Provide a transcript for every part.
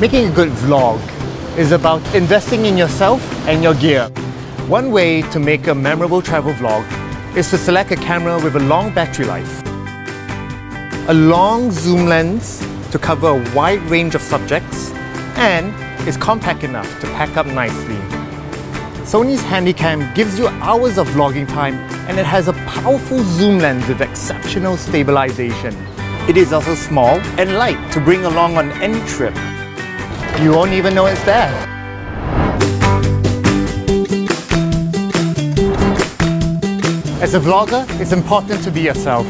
Making a good vlog is about investing in yourself and your gear. One way to make a memorable travel vlog is to select a camera with a long battery life, a long zoom lens to cover a wide range of subjects, and is compact enough to pack up nicely. Sony's Handycam gives you hours of vlogging time and it has a powerful zoom lens with exceptional stabilization. It is also small and light to bring along on any trip. You won't even know it's there. As a vlogger, it's important to be yourself.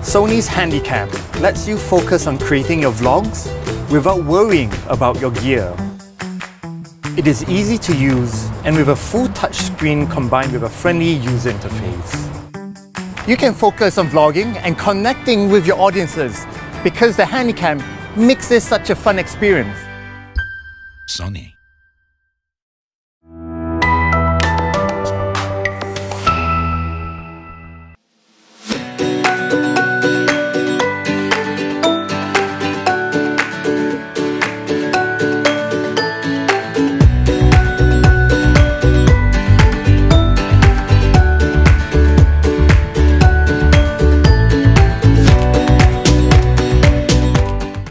Sony's Handycam lets you focus on creating your vlogs without worrying about your gear. It is easy to use and with a full touchscreen combined with a friendly user interface. You can focus on vlogging and connecting with your audiences because the Handycam makes this such a fun experience. Sony.